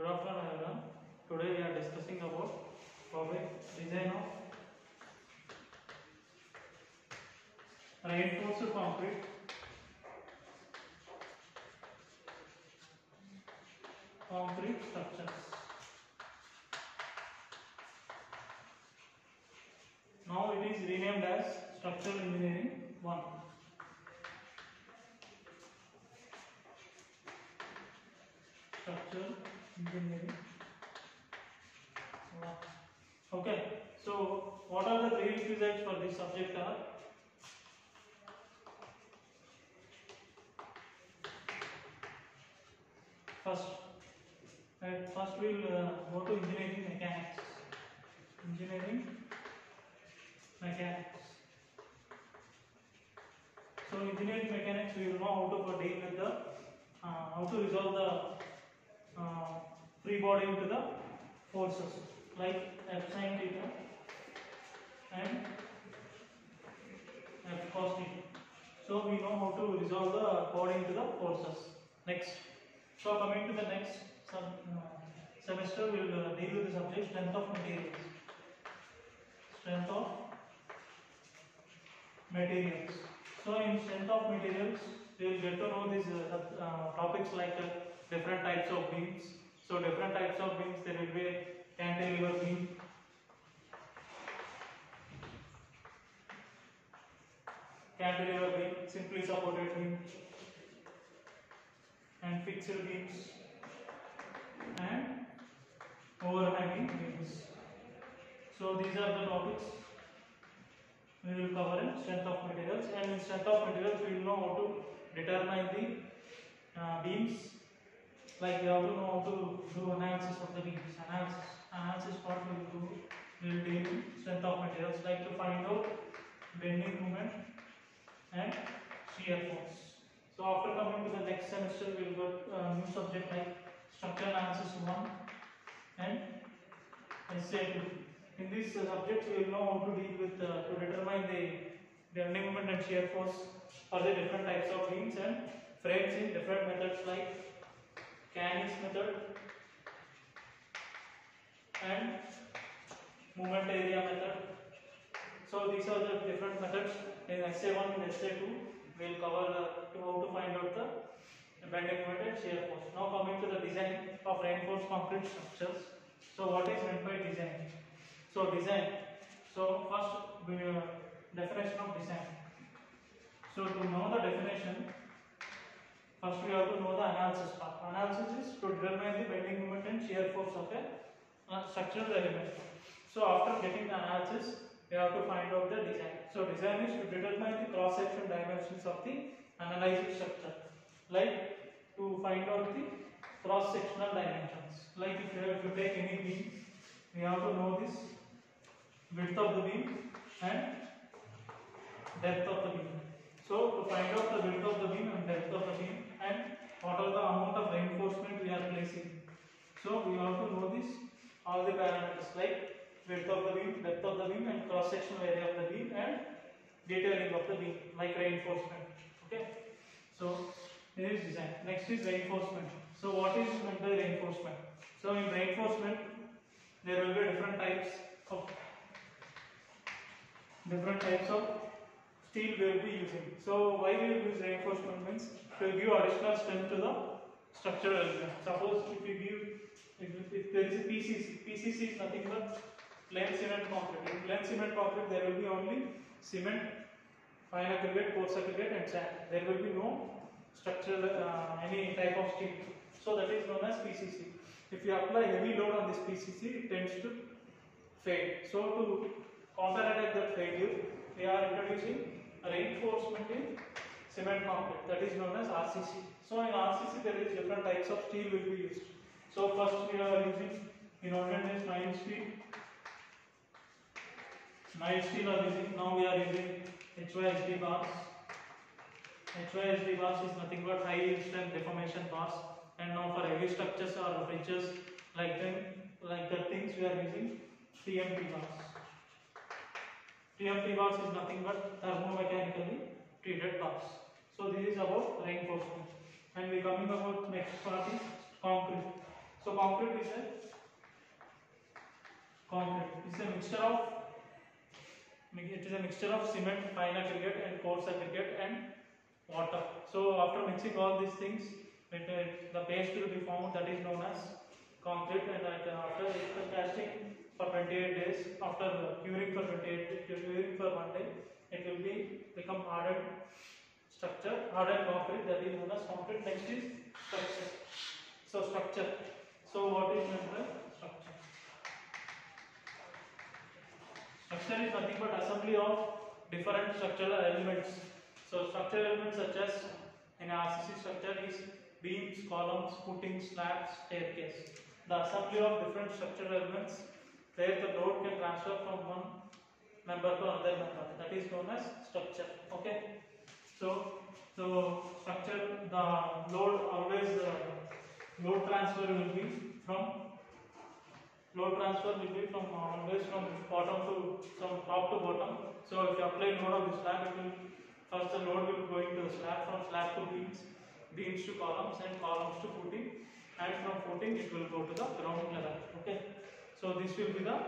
Good afternoon everyone. Today we are discussing about topic design of reinforced concrete concrete structures. Now it is renamed as structural engineering 1. Structural engineering Okay, so what are the prerequisites for this subject are first right, first we'll uh, go to engineering mechanics. Engineering mechanics. So engineering mechanics we will know how to deal with the uh, how to resolve the free body into the forces like F sin theta and F cos theta. So we know how to resolve the body into the forces. Next. So coming to the next sub, uh, semester, we will uh, deal with the subject strength of materials. Strength of materials. So in strength of materials, we will get to know these uh, uh, topics like different types of beams. So different types of beams, there will be cantilever beam, cantilever beam, simply supported beam, and fixed beams, and overhanging beams. So these are the topics. We will cover in strength of materials. And in strength of materials we will know how to determine the uh, beams like we have to know how to do analysis of the beams analysis. Analysis part we do. Will strength of materials. Like to find out bending moment and shear force. So after coming to the next semester we will go uh, new subject like structural analysis 1 and SA2 in these uh, subjects we will know how to deal with uh, to determine the bending moment and shear force for the different types of beams and frames in different methods like Kani's method and moment area method. So these are the different methods in SA1 and SA2 we will cover to how to find out the bending moment and shear force. Now coming to the design of reinforced concrete structures. So what is meant by design? So design. So first we, uh, definition of design. So to know the definition, first we have to know the analysis part. Analysis is to determine the bending moment and shear force of a uh, structural element. So after getting the analysis, we have to find out the design. So design is to determine the cross section dimensions of the analyzed structure. Like to find out the cross sectional dimensions. Like if you, if you take any beam, we have to know this width of the beam and depth of the beam. So to find out the width of the beam and depth of the beam and what are the amount of reinforcement we are placing. So we have to know this all the parameters like width of the beam, depth of the beam and cross sectional area of the beam and detailing of the beam like reinforcement. Okay. So this is design. Next is reinforcement. So what is meant by reinforcement? So in reinforcement there will be different types of different types of steel we will be using. So why we will use reinforcement means to give additional strength to the structural element. Suppose if you give if, if there is a PCC, PCC is nothing but plain cement concrete. In plain cement concrete there will be only cement, fine aggregate, coarse aggregate and sand. There will be no structural uh, any type of steel. So that is known as PCC. If you apply heavy load on this PCC, it tends to fail. So to counterattack that failure, we are introducing reinforcement in cement concrete that is known as RCC. So in RCC there is different types of steel will be used. So first we are using in olden days mild steel. Mild steel are using. Now we are using HYSD bars. HYSD bars is nothing but high yield strength deformation bars. And now for heavy structures or bridges like them, like that things we are using TMT bars. TMT bars is nothing but thermomechanically treated bars. So this is about reinforcement. And we coming about next part is concrete. So concrete is a concrete is a mixture of it is a mixture of cement, fine aggregate, and coarse aggregate and water. So after mixing all these things, it, uh, the paste will be formed that is known as concrete. And uh, after casting for 28 days, after curing for 28 curing for one day, it will be become hardened structure, hardened concrete that is known as concrete. Next is structure. So structure. So what is meant structure? Structure is nothing but assembly of different structural elements. So structural elements such as in RCC structure is beams, columns, footings, slabs, staircase. The assembly of different structural elements where the load can transfer from one member to another member. That is known as structure. Okay. So so structure the load always uh, load transfer will be from load transfer will be from uh, always from bottom to from top to bottom. So if you apply load on the slab, it will first the load will go into the slab from slab to beams, beams to columns, and columns to footing, and from footing it will go to the ground level. Okay. So this will be the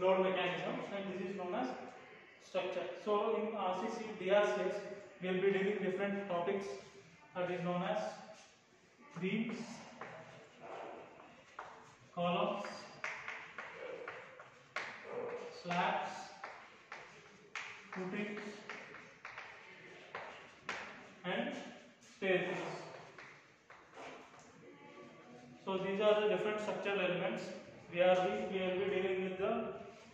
load mechanism, and this is known as structure. So in RCC DR's case, we will be dealing different topics that is known as beams, columns, slabs, footings, and staircase. So these are the different structural elements. We are we, we will be dealing with the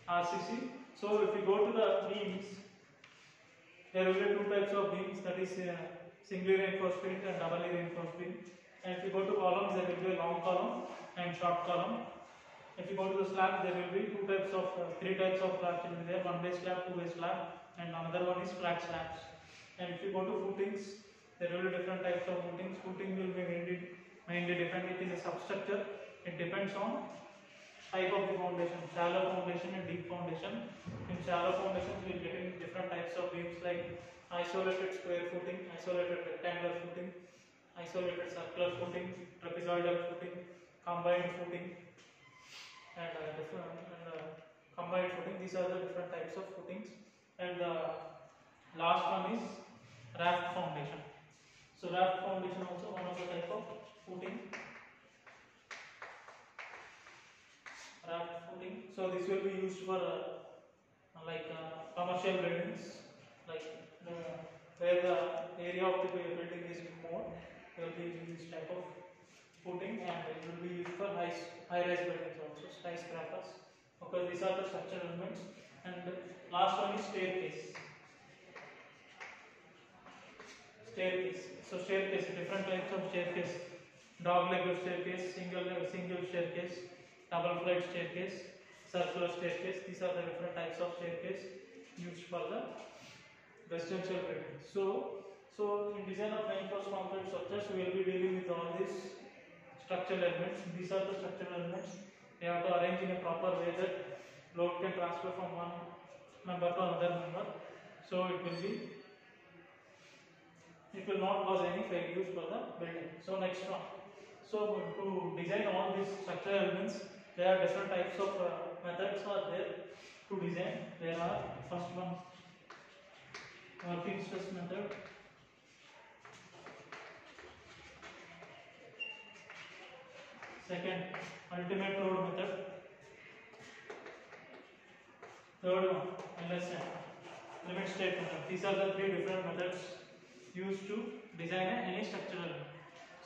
RCC. So if we go to the beams, there will be two types of beams that is uh, singly reinforced beam and doubly reinforced beam. And if you go to columns, there will be a long column and short column. If you go to the slab, there will be two types of, uh, three types of slabs will be there, one way slab, two way slab, and another one is flat slabs. And if you go to footings, there will be different types of footings. Footing will be mainly, mainly. It is a substructure. It depends on type of the foundation, shallow foundation and deep foundation. In shallow foundations, we will get different types of beams like isolated square footing, isolated rectangular footing, isolated circular footing, trapezoidal footing, combined footing, and, uh, different, and uh, combined footing. These are the different types of footings. And the last one is raft foundation. So raft foundation also one of the type of footing. Raft footing. So this will be used for uh, like uh, commercial buildings, like uh, where the area of the building is more. Will be using this type of footing, and it will be used for high high-rise buildings also, skyscrapers. Okay, these are the structural elements. And last one is staircase. Staircase. So staircase, different types of staircase. Dog-legged staircase, single single staircase, double flight staircase, circular staircase. These are the different types of staircase used for the residential building. So, so in design of reinforced concrete structures, we will be dealing with all these structural elements. These are the structural elements. We have to arrange in a proper way that load can transfer from one member to another member. So it will be it will not cause any failures for the building. So next one. So to design all these structural elements, there are different types of uh, methods are there to design. There are first one working stress method. Second, ultimate load method. Third one, LSM, limit state method. These are the three different methods used to design any structural.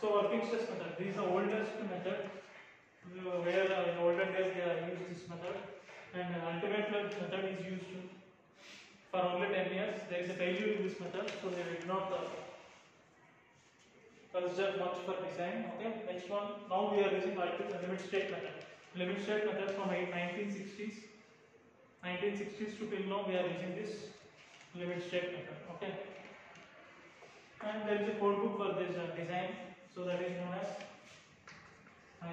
So working stress method, this is the oldest method where in olden days they are used this method and ultimate method is used to, for only 10 years. There is a failure in this method, so they did not uh, consider much for design. Okay, next one. Now we are using limit state method. Limit state method from 1960s. 1960s to till now we are using this limit state method. Okay. And there is a code book for this uh, design. So that is known as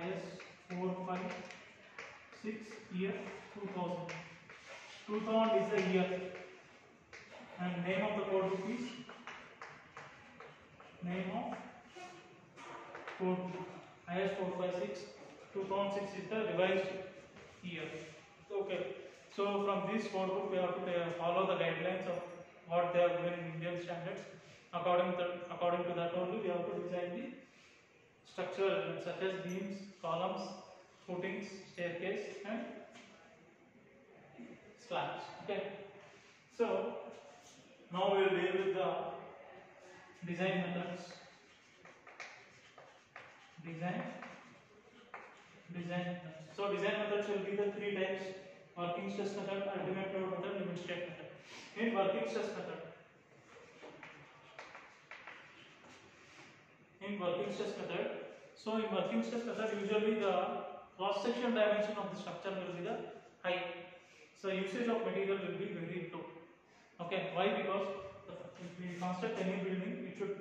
IS 456 year 2000. 2000 is the year. And name of the code book is name of code book IS 456 2006 is the revised year. Okay. So from this code book we have to uh, follow the guidelines of what they have given in Indian standards. According to according to that only we have to design the structural elements such as beams, columns, footings, staircase, and slabs. Okay. So now we will deal with the design methods. Design. Design methods. So design methods will be the three types: working stress method, ultimate load method, limit state method. In working stress method, in working stress method, so in working stress method, usually the cross section dimension of the structure will be the high. So usage of material will be very low. Okay, why? Because if we construct any building, it should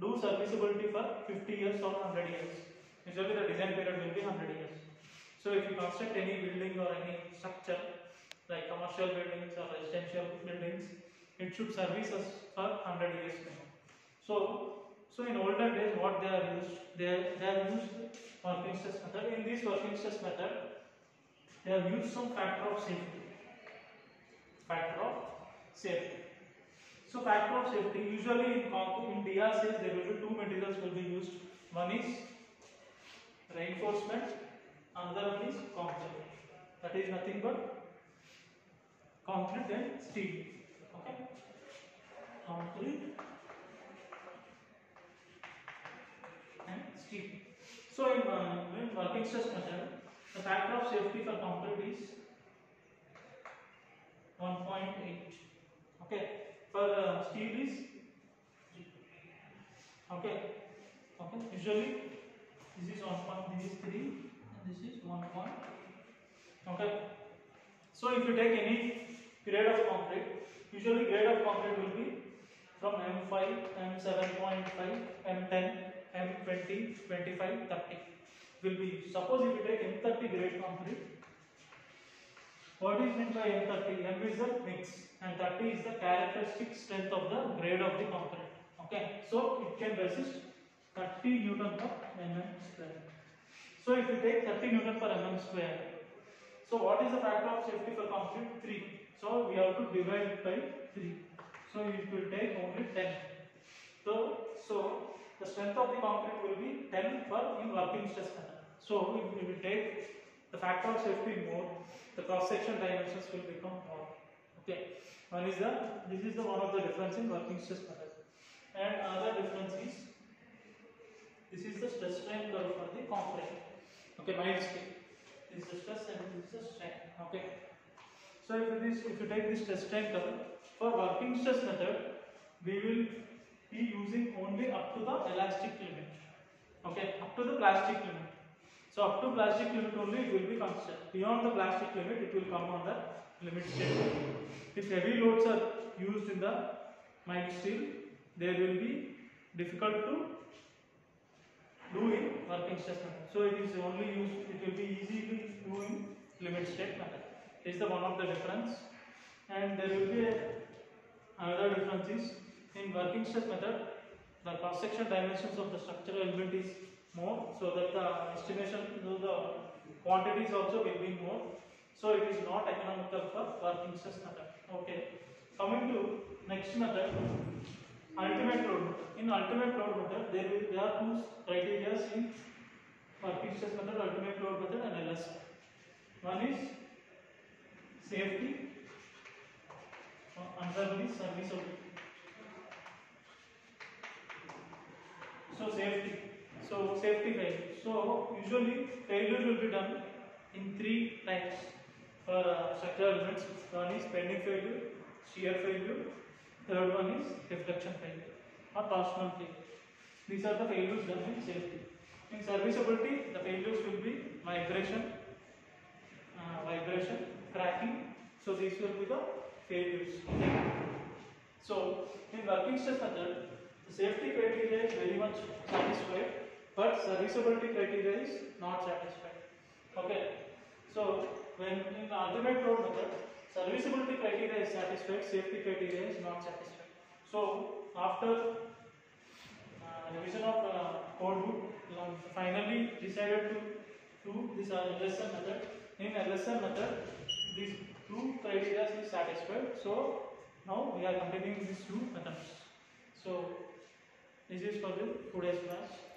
do serviceability for 50 years or 100 years. Usually the design period will be 100 years. So if you construct any building or any structure like commercial buildings or residential buildings, it should service us for 100 years. So, so in older days, what they are used, they, they have used working stress method. In this working stress method, they have used some factor of safety. Factor of safety. So factor of safety, usually in, con- in DRCs, there will be two materials will be used. One is reinforcement, another one is concrete. That is nothing but concrete and steel. Okay. Concrete and steel. So in, uh, in working stress method, the factor of safety for concrete is 1.8. Okay. For uh, steel is okay. Okay. Usually this is 1 point, this is 3 and this is 1 point. Okay. So if you take any grade of concrete, usually grade of concrete will be from M5, M7.5, M10, M20, 25, 30 will be. Suppose if you take M30 grade concrete, what is meant by M30? M is the mix and 30 is the characteristic strength of the grade of the concrete. Okay, so it can resist 30 Newton per mm square. So if you take 30 Newton per mm square, so what is the factor of safety for concrete? 3. So we have to divide by 3. So it will take only 10. So, so the strength of the concrete will be 10 for in working stress method. So if we will take the factor of safety more, the cross section dimensions will become more. Okay. One is the this is the one of the difference in working stress method. And another difference is this is the stress strain curve for the concrete. Okay, mild steel. This is the stress and this is the. Okay. So if it is if you take this stress strain curve for working stress method, we will be using only up to the elastic limit. Okay, up to the plastic limit. So up to plastic limit only it will be considered. Beyond the plastic limit, it will come on the limit state. If heavy loads are used in the mild steel, there will be difficult to do in working stress method. So it is only used, it will be easy to do in limit state method. Is the one of the difference. And there will be a, another difference is in working stress method, the cross section dimensions of the structural element is more, so that the estimation, so the quantities also will be more. So it is not economical for working stress method. Okay. Coming to next method, ultimate load method. In ultimate load method, there will there are two criteria in working stress method, ultimate load method, and LS. One is safety, uh, another is serviceability. So safety. So safety failure. So usually failure will be done in three types for uh, structural elements. One is bending failure, shear failure. Third one is deflection failure or torsional failure. These are the failures done in safety. In serviceability, the failures will be vibration, uh, vibration, cracking. So these will be the failures. So in working stress method, safety criteria is very much satisfied, but serviceability criteria is not satisfied. Okay. So when in the ultimate load method, serviceability criteria is satisfied, safety criteria is not satisfied. So after uh, revision of uh, code book, um, finally decided to do this uh, LSM method. In LSM method, these two criteria is satisfied. So now we are completing these two methods. So this is for the today's class.